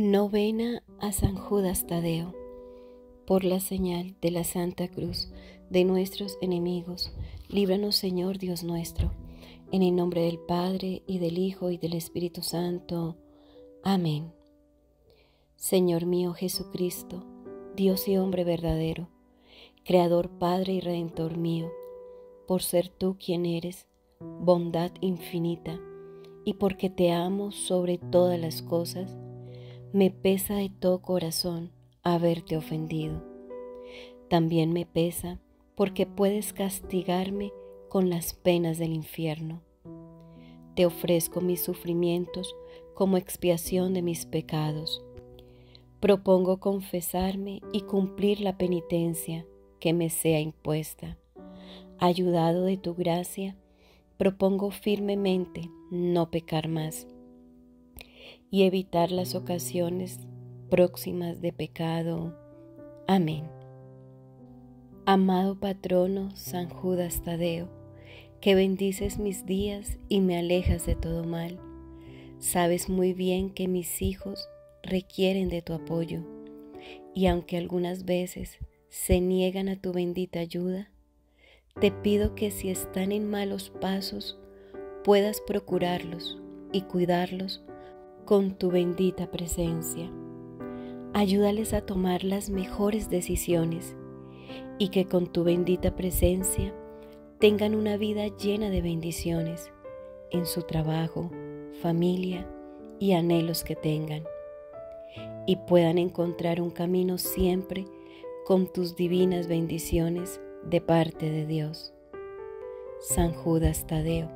Novena a San Judas Tadeo. Por la señal de la Santa Cruz de nuestros enemigos, líbranos Señor Dios nuestro, en el nombre del Padre y del Hijo y del Espíritu Santo. Amén. Señor mío Jesucristo, Dios y hombre verdadero, Creador, Padre y Redentor mío, por ser tú quien eres, bondad infinita, y porque te amo sobre todas las cosas, me pesa de todo corazón haberte ofendido. También me pesa porque puedes castigarme con las penas del infierno. Te ofrezco mis sufrimientos como expiación de mis pecados. Propongo confesarme y cumplir la penitencia que me sea impuesta. Ayudado de tu gracia, propongo firmemente no pecar más y evitar las ocasiones próximas de pecado. Amén. Amado patrono San Judas Tadeo, que bendices mis días y me alejas de todo mal, sabes muy bien que mis hijos requieren de tu apoyo, y aunque algunas veces se niegan a tu bendita ayuda, te pido que si están en malos pasos, puedas procurarlos y cuidarlos con tu bendita presencia. Ayúdales a tomar las mejores decisiones y que con tu bendita presencia tengan una vida llena de bendiciones en su trabajo, familia y anhelos que tengan y puedan encontrar un camino siempre con tus divinas bendiciones de parte de Dios. San Judas Tadeo,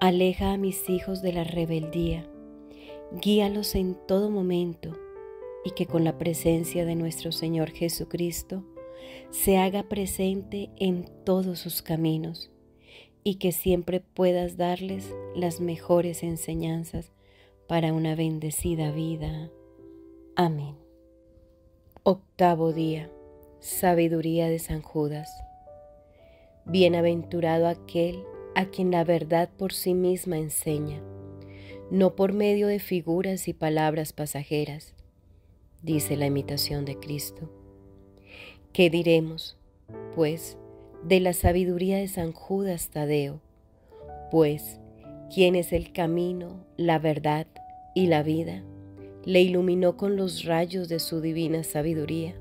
aleja a mis hijos de la rebeldía guíalos en todo momento y que con la presencia de nuestro Señor Jesucristo se haga presente en todos sus caminos y que siempre puedas darles las mejores enseñanzas para una bendecida vida. Amén. Octavo día. Sabiduría de San Judas. Bienaventurado aquel a quien la verdad por sí misma enseña no por medio de figuras y palabras pasajeras, dice la imitación de Cristo. ¿Qué diremos, pues, de la sabiduría de San Judas Tadeo? Pues, quien es el camino, la verdad y la vida, le iluminó con los rayos de su divina sabiduría.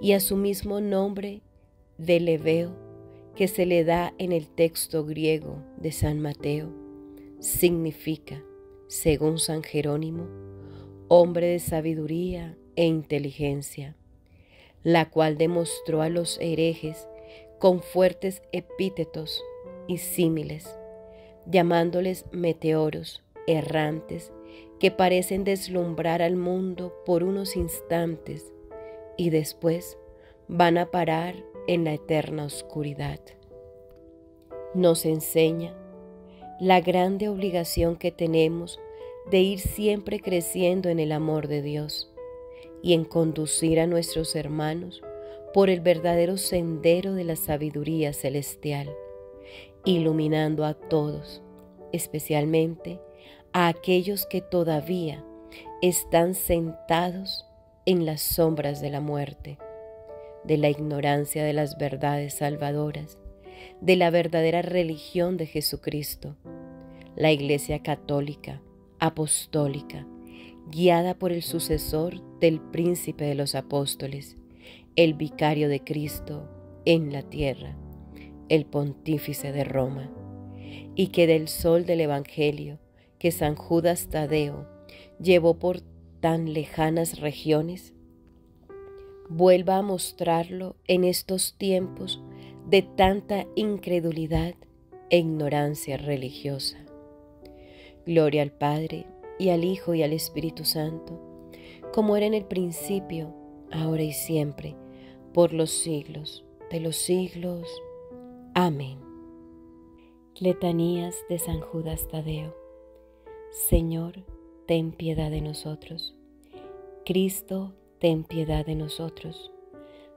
Y a su mismo nombre de Leveo, que se le da en el texto griego de San Mateo, significa, según San Jerónimo, hombre de sabiduría e inteligencia, la cual demostró a los herejes con fuertes epítetos y símiles, llamándoles meteoros errantes que parecen deslumbrar al mundo por unos instantes y después van a parar en la eterna oscuridad. Nos enseña la grande obligación que tenemos de ir siempre creciendo en el amor de Dios y en conducir a nuestros hermanos por el verdadero sendero de la sabiduría celestial, iluminando a todos, especialmente a aquellos que todavía están sentados en las sombras de la muerte, de la ignorancia de las verdades salvadoras de la verdadera religión de Jesucristo, la Iglesia católica, apostólica, guiada por el sucesor del príncipe de los apóstoles, el vicario de Cristo en la tierra, el pontífice de Roma, y que del sol del Evangelio que San Judas Tadeo llevó por tan lejanas regiones, vuelva a mostrarlo en estos tiempos de tanta incredulidad e ignorancia religiosa. Gloria al Padre, y al Hijo, y al Espíritu Santo, como era en el principio, ahora y siempre, por los siglos de los siglos. Amén. Letanías de San Judas Tadeo. Señor, ten piedad de nosotros. Cristo, ten piedad de nosotros.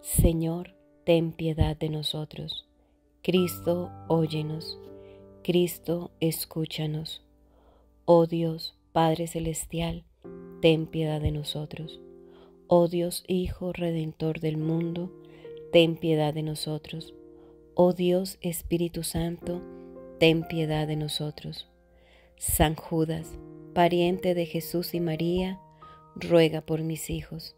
Señor, ten piedad de nosotros. Cristo, óyenos. Cristo, escúchanos. Oh Dios, Padre Celestial, ten piedad de nosotros. Oh Dios Hijo Redentor del mundo, ten piedad de nosotros. Oh Dios Espíritu Santo, ten piedad de nosotros. San Judas, pariente de Jesús y María, ruega por mis hijos.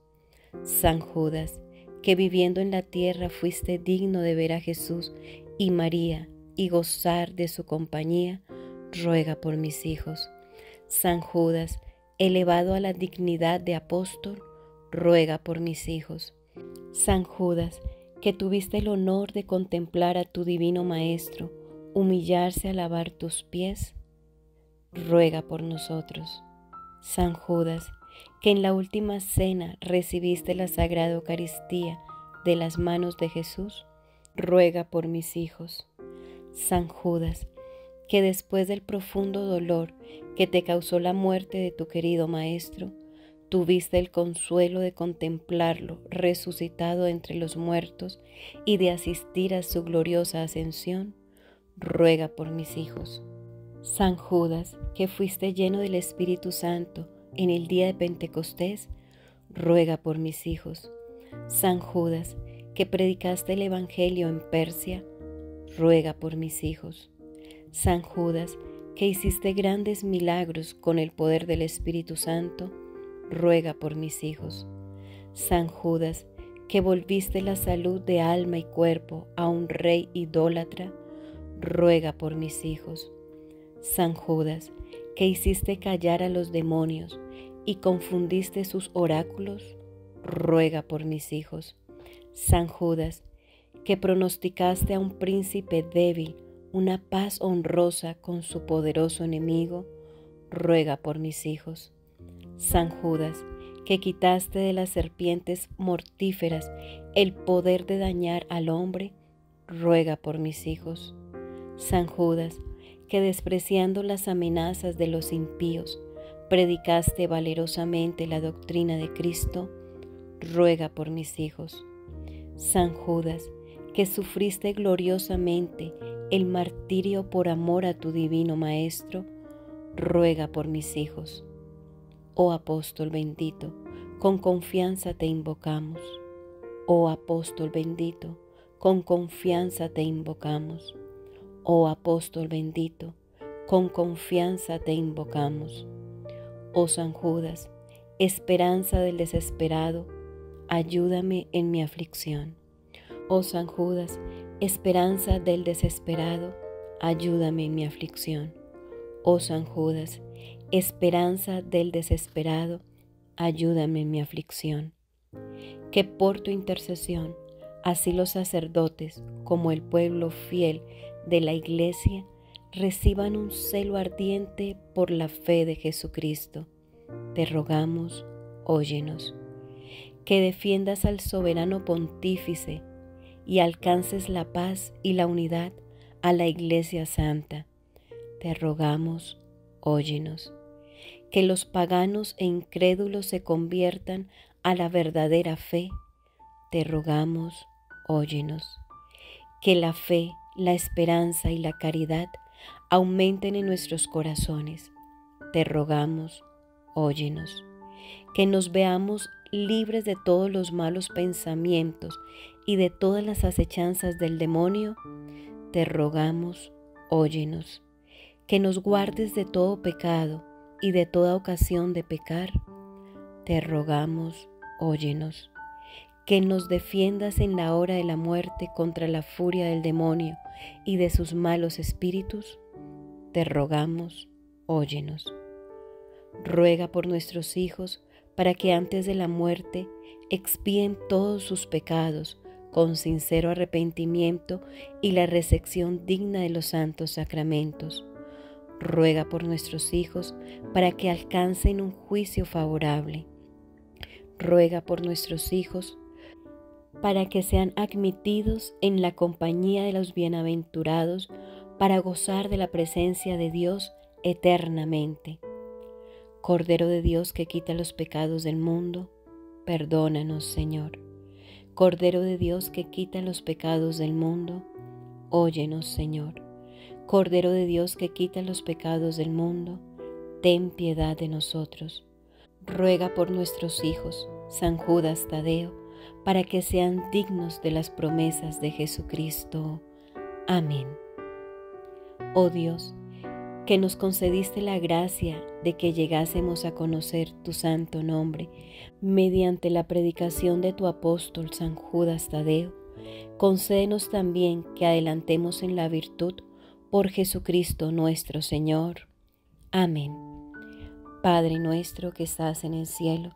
San Judas, que viviendo en la tierra fuiste digno de ver a Jesús y María y gozar de su compañía, ruega por mis hijos. San Judas, elevado a la dignidad de apóstol, ruega por mis hijos. San Judas, que tuviste el honor de contemplar a tu divino Maestro, humillarse a lavar tus pies, ruega por nosotros. San Judas, que en la última cena recibiste la Sagrada Eucaristía de las manos de Jesús, ruega por mis hijos. San Judas, que después del profundo dolor que te causó la muerte de tu querido Maestro, tuviste el consuelo de contemplarlo resucitado entre los muertos y de asistir a su gloriosa ascensión, ruega por mis hijos. San Judas, que fuiste lleno del Espíritu Santo en el día de Pentecostés, ruega por mis hijos. San Judas, que predicaste el Evangelio en Persia, ruega por mis hijos. San Judas, que hiciste grandes milagros con el poder del Espíritu Santo, ruega por mis hijos. San Judas, que volviste la salud de alma y cuerpo a un rey idólatra, ruega por mis hijos. San Judas, que hiciste callar a los demonios y confundiste sus oráculos, ruega por mis hijos. San Judas, que pronosticaste a un príncipe débil una paz honrosa con su poderoso enemigo, ruega por mis hijos. San Judas, que quitaste de las serpientes mortíferas el poder de dañar al hombre, ruega por mis hijos. San Judas, que despreciando las amenazas de los impíos, predicaste valerosamente la doctrina de Cristo, ruega por mis hijos. San Judas, que sufriste gloriosamente el martirio por amor a tu divino Maestro, ruega por mis hijos. Oh apóstol bendito, con confianza te invocamos. Oh apóstol bendito, con confianza te invocamos. Oh apóstol bendito, con confianza te invocamos. Oh San Judas, esperanza del desesperado, ayúdame en mi aflicción. Oh San Judas, esperanza del desesperado, ayúdame en mi aflicción. Oh San Judas, esperanza del desesperado, ayúdame en mi aflicción. Que por tu intercesión, así los sacerdotes como el pueblo fiel de la Iglesia reciban un celo ardiente por la fe de Jesucristo. Te rogamos, óyenos. Que defiendas al soberano pontífice y alcances la paz y la unidad a la Iglesia Santa. Te rogamos, óyenos. Que los paganos e incrédulos se conviertan a la verdadera fe. Te rogamos, óyenos. Que la fe, la esperanza y la caridad aumenten en nuestros corazones. Te rogamos, óyenos. Que nos veamos libres de todos los malos pensamientos y de todas las acechanzas del demonio, te rogamos, óyenos, que nos guardes de todo pecado y de toda ocasión de pecar. Te rogamos, óyenos, que nos defiendas en la hora de la muerte contra la furia del demonio y de sus malos espíritus. Te rogamos, óyenos. Ruega por nuestros hijos para que antes de la muerte expíen todos sus pecados con sincero arrepentimiento y la recepción digna de los santos sacramentos. Ruega por nuestros hijos para que alcancen un juicio favorable. Ruega por nuestros hijos para que sean admitidos en la compañía de los bienaventurados para gozar de la presencia de Dios eternamente. Cordero de Dios que quita los pecados del mundo, perdónanos, Señor. Cordero de Dios que quita los pecados del mundo, óyenos, Señor. Cordero de Dios que quita los pecados del mundo, ten piedad de nosotros. ruega por nuestros hijos, San Judas Tadeo, para que sean dignos de las promesas de Jesucristo. Amén. Oh Dios, que nos concediste la gracia de que llegásemos a conocer tu santo nombre mediante la predicación de tu apóstol San Judas Tadeo, concédenos también que adelantemos en la virtud por Jesucristo nuestro Señor. Amén. Padre nuestro que estás en el cielo,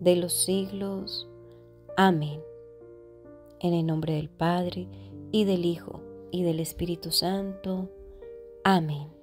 de los siglos. Amén. En el nombre del Padre, y del Hijo, y del Espíritu Santo. Amén.